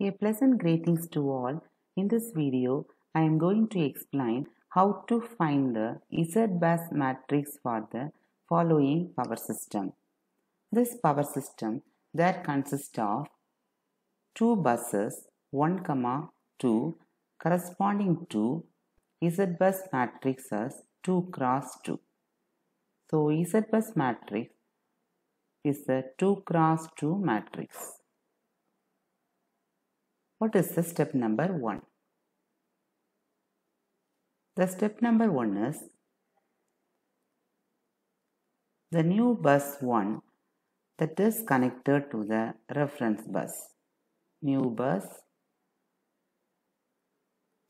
A pleasant greetings to all. In this video, I am going to explain how to find the Z bus matrix for the following power system. This power system that consists of two buses 1 comma 2 corresponding to Z bus matrix as 2 cross 2. So Z bus matrix is a 2 cross 2 matrix. What is the step number 1? The step number 1 is the new bus 1 that is connected to the reference bus. New bus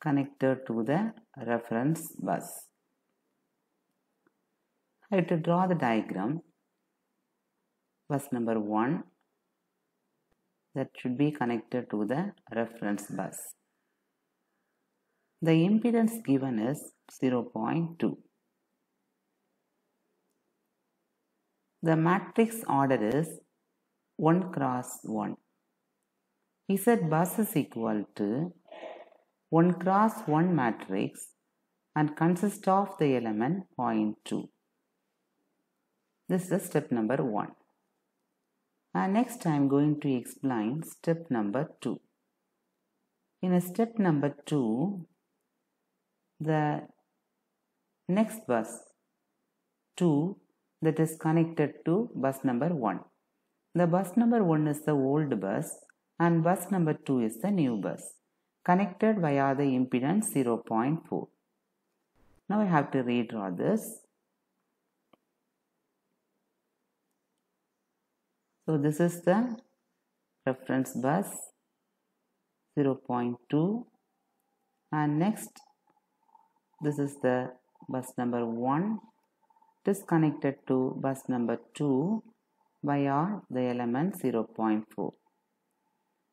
connected to the reference bus. I have to draw the diagram. Bus number 1 that should be connected to the reference bus. The impedance given is 0.2. The matrix order is 1 cross 1. Z bus is equal to 1 cross 1 matrix and consists of the element 0.2. This is step number 1. And next I am going to explain step number 2. In a step number 2, the next bus 2 that is connected to bus number 1. The bus number 1 is the old bus and bus number 2 is the new bus connected via the impedance 0.4. Now I have to redraw this. So this is the reference bus 0.2 and next this is the bus number 1 it is connected to bus number 2 via the element 0.4.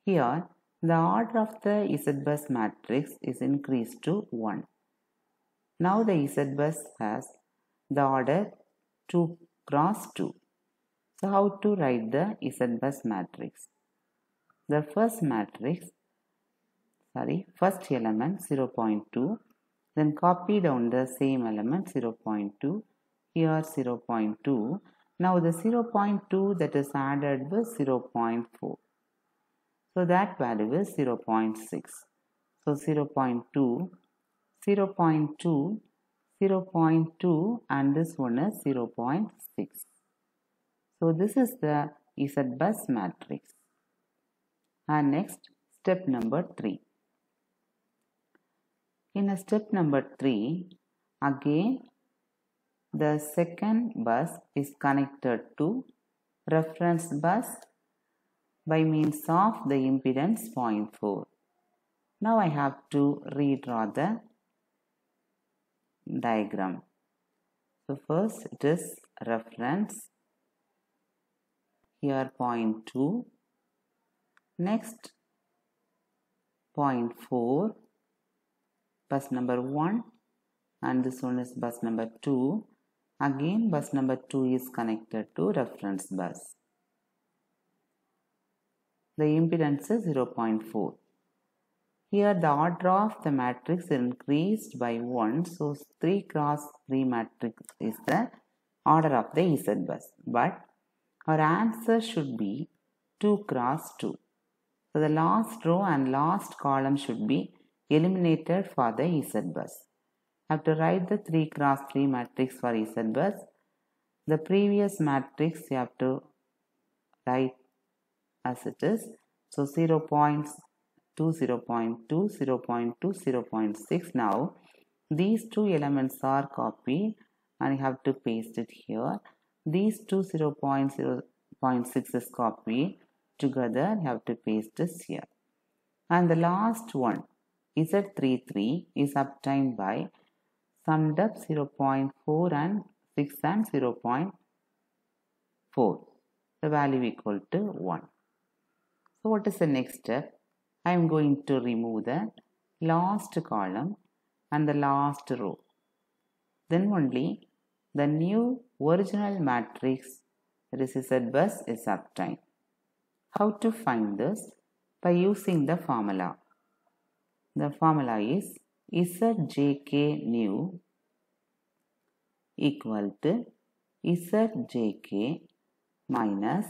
Here the order of the Z bus matrix is increased to 1. Now the Z bus has the order 2 cross 2. So how to write the Z bus matrix? The first matrix, sorry, first element 0.2, then copy down the same element 0.2, here 0.2. Now the 0.2 that is added with 0.4. So that value is 0.6. So 0.2, 0.2, 0.2 and this one is 0.6. So this is the Z bus matrix. And next step number 3. In a step number 3, again the second bus is connected to reference bus by means of the impedance 0.4. Now I have to redraw the diagram. So first it is reference here 0.2 next 0.4 bus number 1 and this one is bus number 2 again bus number 2 is connected to reference bus. The impedance is 0.4 here the order of the matrix is increased by 1 so 3 cross 3 matrix is the order of the Z bus. But our answer should be 2 cross 2 so the last row and last column should be eliminated for the Z bus. I have to write the 3 cross 3 matrix for Z bus. The previous matrix you have to write as it is. So 0 0.2, 0 0.2, 0 0.2, 0 0.6. Now these two elements are copied and I have to paste it here. These two 0 0.6 is copied together I have to paste this here. And the last one Z33 is obtained by summed up 0.4 and 6 and 0.4 the value equal to 1 so what is the next step? I am going to remove the last column and the last row. Then only the new original matrix Z bus is obtained how to find this by using the formula. The formula is ZJK new equal to ZJK minus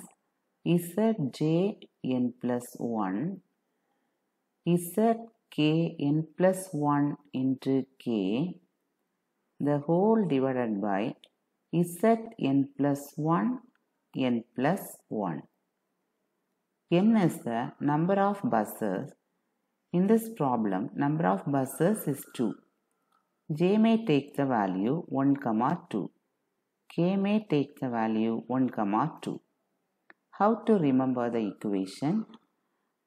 Zjn plus 1 Zkn plus 1 into k the whole divided by Zn plus 1 n plus 1. n is the number of buses. In this problem, number of buses is 2. j may take the value 1 comma 2. k may take the value 1 comma 2. How to remember the equation?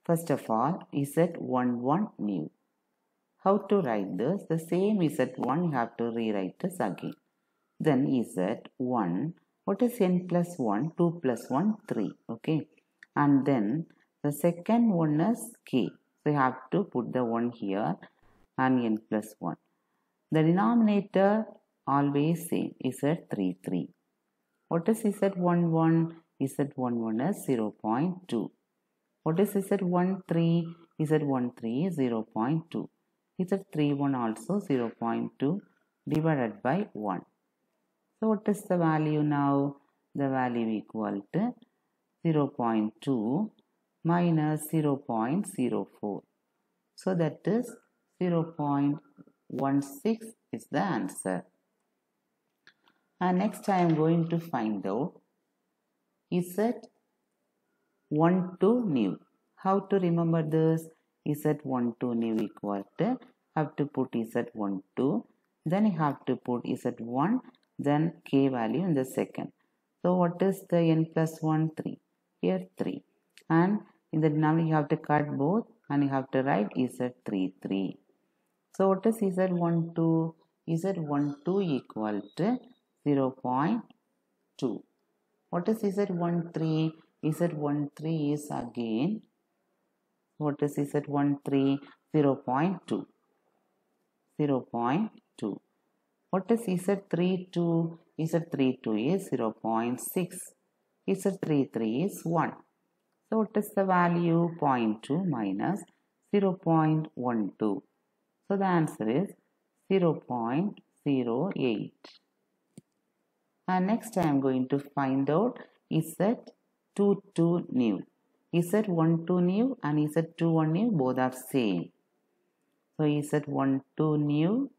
First of all, Z11 new. How to write this? The same Z1 you have to rewrite this again. Then is Z1 what is n plus 1 2 plus 1 3 okay? And then the second one is k. So you have to put the 1 here and n plus 1 the denominator always same is at 3 3 what is z11 z11 is 0 0.2 what is z13 z13 is 0 0.2 z31 also 0 0.2 divided by 1 so what is the value now? The value equal to 0 0.2 minus 0 0.04. So that is 0 0.16 is the answer. And next I am going to find out is it 1 to new. How to remember this? Is it 1 to new equal to have to put is it 1 2 then you have to put is it 1 then k value in the second. So what is the n plus 1? 3. Here 3. And in the denominator you have to cut both and you have to write z3 3. So what is z12? z12 equal to 0 0.2. What is z13? z13 is again what is z13? 0 0.2. 0 0.2. What is Z32? Z32 is 0 0.6. Z33 is 1. So what is the value? 0.2 minus 0 0.12. So the answer is 0 0.08. And next I am going to find out Z22 new. Z12 new and Z21 new both are same. So Z12 new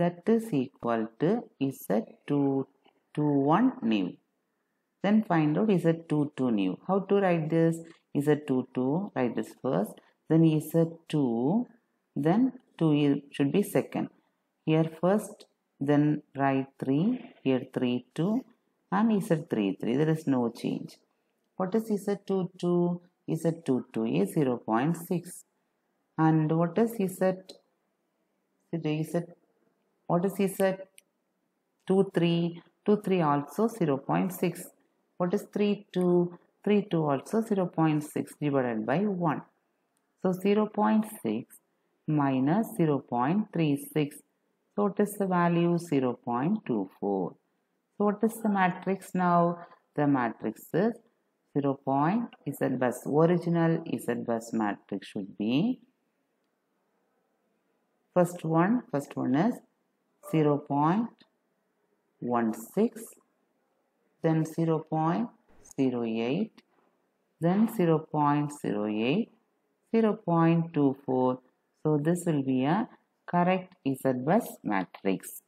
that is equal to Z221 new. Then find out Z22 new. How to write this? Z22, write this first. Then Z2, then 2 should be second. Here first, then write 3, here 3, 2 and Z3, 3. There is no change. What is Z22? Z22 is 0 0.6. And what is Z? Z what is said? 2 3 2 3 also 0 0.6 what is 3 2 3 2 also 0 0.6 divided by 1 so 0 0.6 minus 0 0.36 so what is the value? 0 0.24 so what is the matrix now? The matrix is 0 point Z bus. Original Z bus matrix should be first one. First one is 0 0.16 then 0 0.08 then 0 0.08 0 0.24 so this will be a correct Z bus matrix